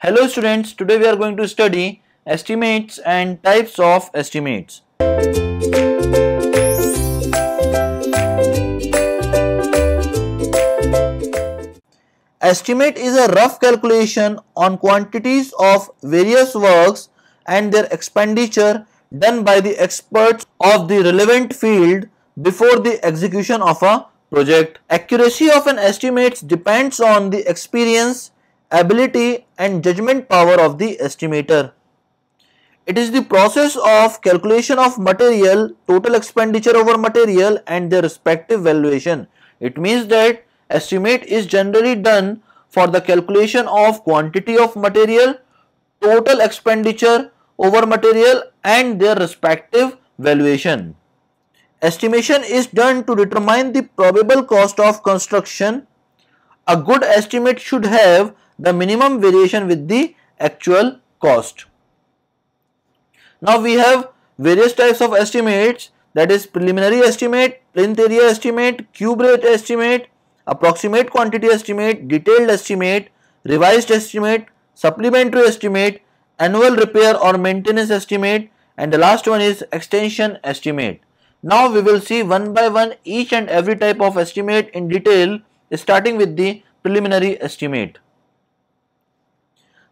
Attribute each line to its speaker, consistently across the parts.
Speaker 1: Hello students, today we are going to study estimates and types of estimates. Estimate is a rough calculation on quantities of various works and their expenditure done by the experts of the relevant field before the execution of a project. Accuracy of an estimate depends on the experience, ability and judgment power of the estimator. It is the process of calculation of material, total expenditure over material and their respective valuation. It means that estimate is generally done for the calculation of quantity of material, total expenditure over material and their respective valuation. Estimation is done to determine the probable cost of construction. A good estimate should have the minimum variation with the actual cost. Now we have various types of estimates that is preliminary estimate, plinth area estimate, cube rate estimate, approximate quantity estimate, detailed estimate, revised estimate, supplementary estimate, annual repair or maintenance estimate and the last one is extension estimate. Now we will see one by one each and every type of estimate in detail starting with the preliminary estimate.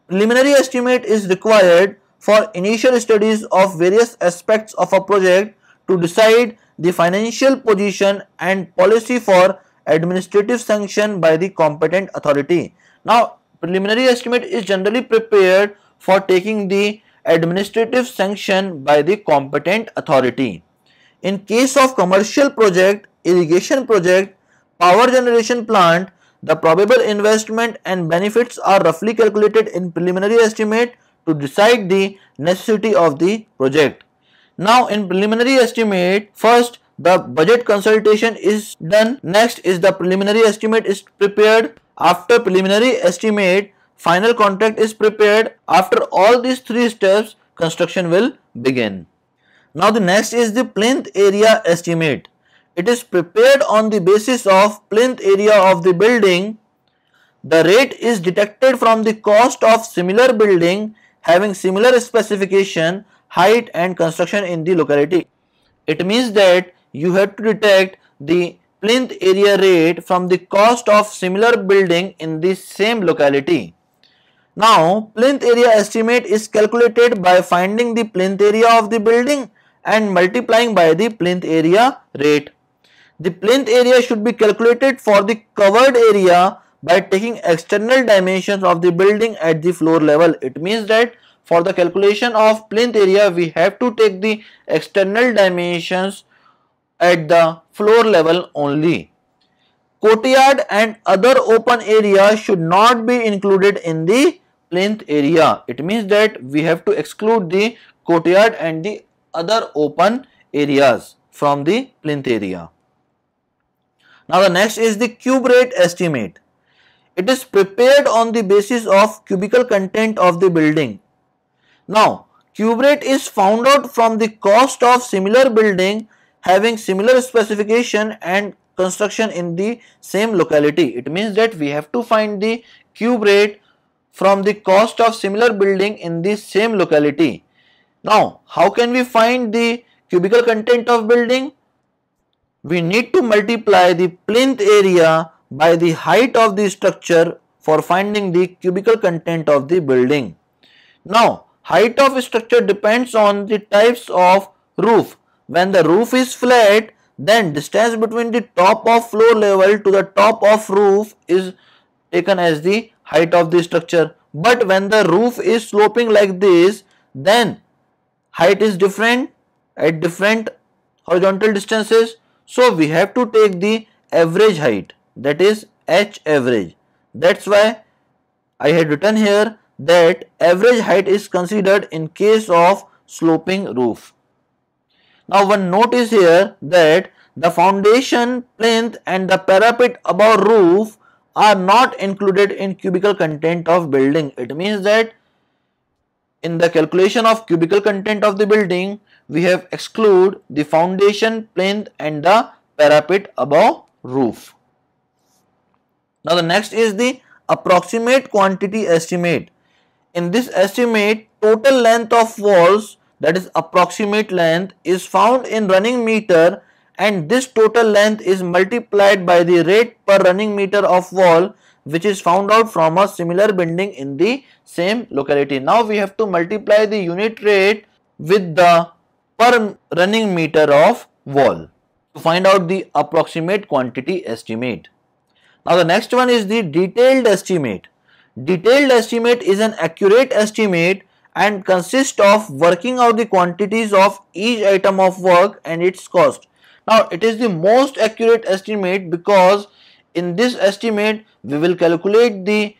Speaker 1: Preliminary estimate is required for initial studies of various aspects of a project to decide the financial position and policy for administrative sanction by the competent authority. Now preliminary estimate is generally prepared for taking the administrative sanction by the competent authority. In case of commercial project, irrigation project, power generation plant, the probable investment and benefits are roughly calculated in preliminary estimate to decide the necessity of the project. Now in preliminary estimate, first the budget consultation is done. Next is the preliminary estimate is prepared. After preliminary estimate, final contract is prepared. After all these three steps, construction will begin. Now the next is the plinth area estimate. It is prepared on the basis of plinth area of the building. The rate is detected from the cost of similar building having similar specification, height and construction in the locality. It means that you have to detect the plinth area rate from the cost of similar building in the same locality. Now, plinth area estimate is calculated by finding the plinth area of the building and multiplying by the plinth area rate. The plinth area should be calculated for the covered area by taking external dimensions of the building at the floor level. It means that for the calculation of plinth area we have to take the external dimensions at the floor level only. Courtyard and other open area should not be included in the plinth area. It means that we have to exclude the courtyard and the other open areas from the plinth area. Now the next is the cube rate estimate. It is prepared on the basis of cubical content of the building. Now cube rate is found out from the cost of similar building having similar specification and construction in the same locality. It means that we have to find the cube rate from the cost of similar building in the same locality. Now, how can we find the cubical content of building? We need to multiply the plinth area by the height of the structure for finding the cubical content of the building. Now, height of structure depends on the types of roof. When the roof is flat, then distance between the top of floor level to the top of roof is taken as the height of the structure. But when the roof is sloping like this, then height is different at different horizontal distances. So we have to take the average height that is h average. That's why I had written here that average height is considered in case of sloping roof. Now one note is here that the foundation, plinth and the parapet above roof are not included in cubical content of building. It means that in the calculation of cubical content of the building, we have exclude the foundation, plinth and the parapet above roof. Now the next is the approximate quantity estimate. in this estimate total length of walls that is approximate length is found in running meter and this total length is multiplied by the rate per running meter of wall which is found out from a similar building in the same locality. Now we have to multiply the unit rate with the per running meter of wall to find out the approximate quantity estimate. Now the next one is the detailed estimate. Detailed estimate is an accurate estimate and consists of working out the quantities of each item of work and its cost. Now it is the most accurate estimate because in this estimate we will calculate the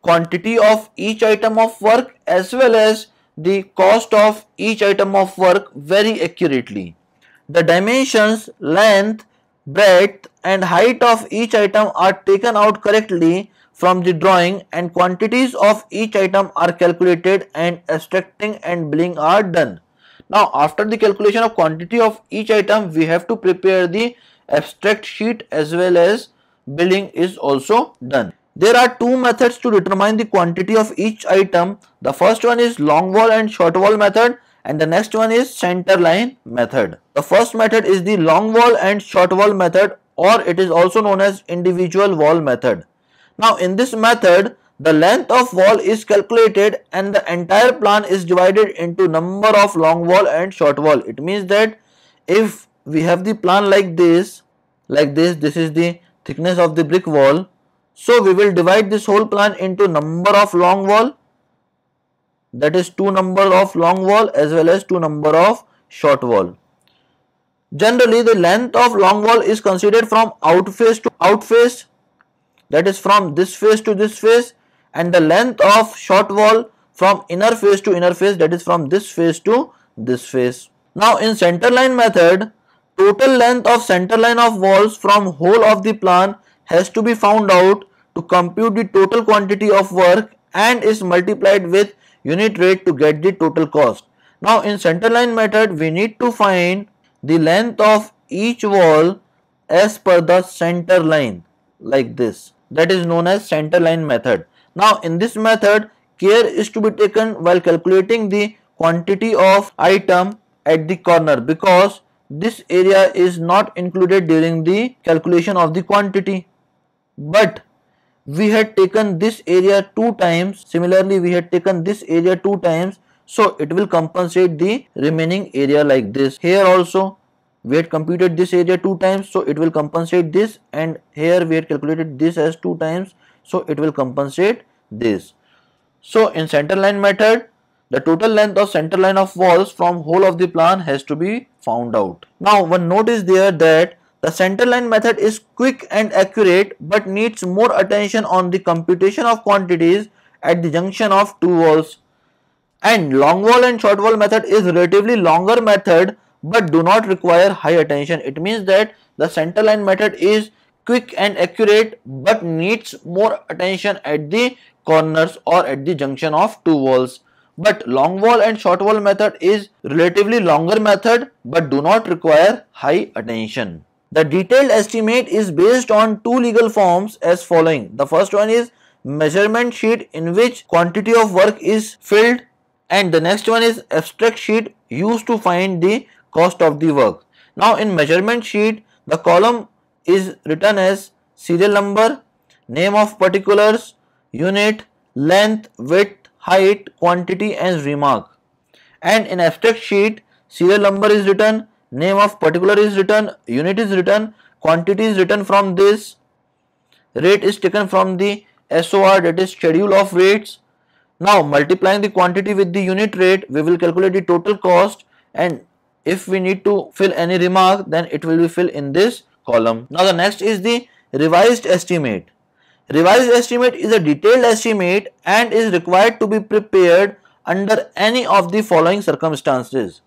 Speaker 1: quantity of each item of work as well as the cost of each item of work very accurately. The dimensions, length, breadth and height of each item are taken out correctly from the drawing and quantities of each item are calculated and abstracting and billing are done. Now after the calculation of quantity of each item we have to prepare the abstract sheet as well as billing is also done. There are two methods to determine the quantity of each item. The first one is long wall and short wall method and the next one is center line method. The first method is the long wall and short wall method or it is also known as individual wall method. Now in this method the length of wall is calculated and the entire plan is divided into number of long wall and short wall. It means that if we have the plan like this, like this, this is the thickness of the brick wall so we will divide this whole plan into number of long wall that is two number of long wall as well as two number of short wall. Generally the length of long wall is considered from out face to out face that is from this face to this face and the length of short wall from inner face to inner face that is from this face to this face. Now in center line method total length of center line of walls from whole of the plan has to be found out to compute the total quantity of work and is multiplied with unit rate to get the total cost. Now in centerline method we need to find the length of each wall as per the center line like this that is known as center line method. Now in this method care is to be taken while calculating the quantity of item at the corner because this area is not included during the calculation of the quantity but we had taken this area two times. Similarly we had taken this area two times. So it will compensate the remaining area like this. Here also we had computed this area two times. So it will compensate this. And here we had calculated this as two times. So it will compensate this. So in center line method the total length of center line of walls from whole of the plan has to be found out. Now one note is there that the center line method is quick and accurate but needs more attention on the computation of quantities at the junction of two walls. And long wall and short wall method is relatively longer method but do not require high attention. It means that the center line method is quick and accurate but needs more attention at the corners or at the junction of two walls. But long wall and short wall method is relatively longer method but do not require high attention. The detailed estimate is based on two legal forms as following. The first one is measurement sheet in which quantity of work is filled and the next one is abstract sheet used to find the cost of the work. Now in measurement sheet the column is written as serial number, name of particulars, unit, length, width, height, quantity and remark. And in abstract sheet serial number is written, name of particular is written, unit is written, quantity is written from this, rate is taken from the SOR that is schedule of rates. Now multiplying the quantity with the unit rate we will calculate the total cost and if we need to fill any remark then it will be filled in this column. Now the next is the revised estimate. Revised estimate is a detailed estimate and is required to be prepared under any of the following circumstances.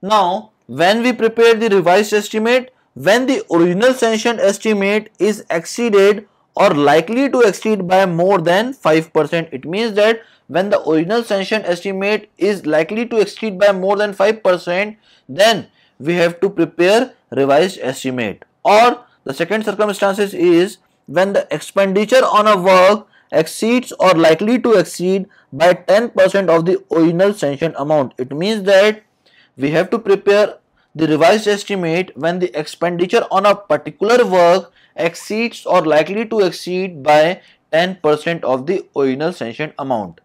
Speaker 1: Now when we prepare the revised estimate when the original sanctioned estimate is exceeded or likely to exceed by more than 5%. It means that when the original sanctioned estimate is likely to exceed by more than 5%, then we have to prepare revised estimate. Or the second circumstances is when the expenditure on a work exceeds or likely to exceed by 10% of the original sanctioned amount. It means that we have to prepare the revised estimate when the expenditure on a particular work exceeds or likely to exceed by 10% of the original sanctioned amount.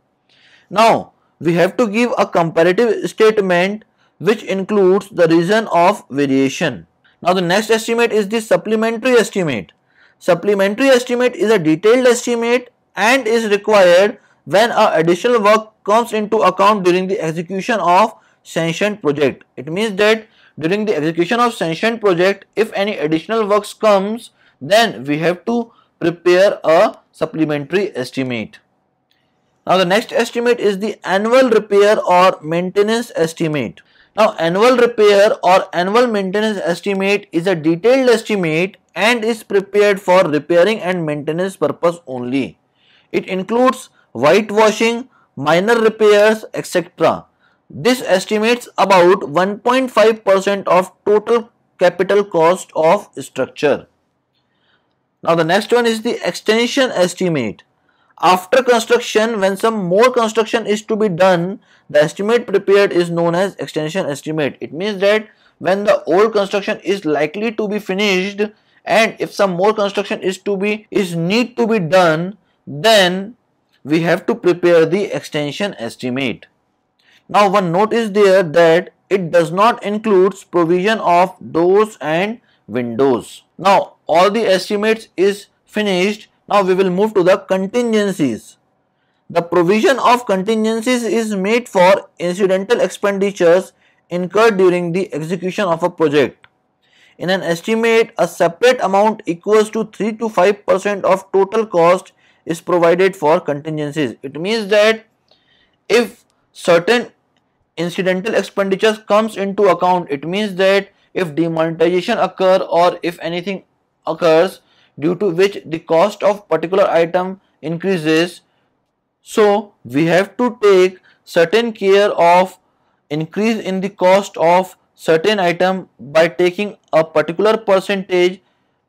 Speaker 1: Now, we have to give a comparative statement which includes the reason of variation. Now, the next estimate is the supplementary estimate. Supplementary estimate is a detailed estimate and is required when additional work comes into account during the execution of sanctioned project. It means that during the execution of sanctioned project, if any additional works comes, then we have to prepare a supplementary estimate. Now the next estimate is the annual repair or maintenance estimate. Now annual repair or annual maintenance estimate is a detailed estimate and is prepared for repairing and maintenance purpose only. It includes whitewashing, minor repairs, etc. This estimates about 1.5% of total capital cost of structure. Now the next one is the extension estimate. After construction, when some more construction is to be done, the estimate prepared is known as extension estimate. It means that when the old construction is likely to be finished and if some more construction is to be is need to be done, then we have to prepare the extension estimate. Now one note is there that it does not include provision of doors and windows. Now all the estimates is finished now we will move to the contingencies. The provision of contingencies is made for incidental expenditures incurred during the execution of a project. In an estimate, a separate amount equals to 3 to 5 percent of total cost is provided for contingencies. It means that if certain incidental expenditures comes into account, it means that if demonetization occur or if anything occurs, due to which the cost of particular item increases. So we have to take certain care of increase in the cost of certain item by taking a particular percentage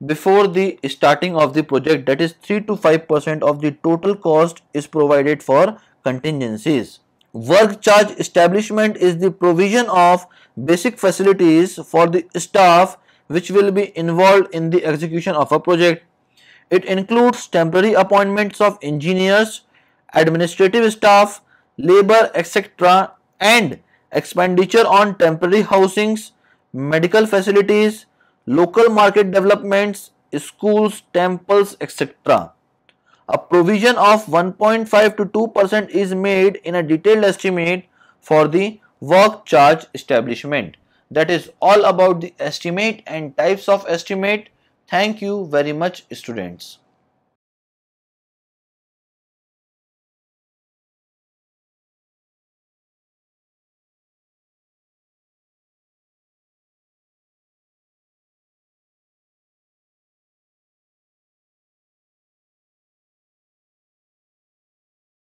Speaker 1: before the starting of the project that is 3 to 5 percent of the total cost is provided for contingencies. Work charge establishment is the provision of basic facilities for the staff which will be involved in the execution of a project. It includes temporary appointments of engineers, administrative staff, labor, etc. and expenditure on temporary housings, medical facilities, local market developments, schools, temples, etc. A provision of 1.5 to 2 percent is made in a detailed estimate for the work charge establishment. That is all about the estimate and types of estimate. Thank you very much students.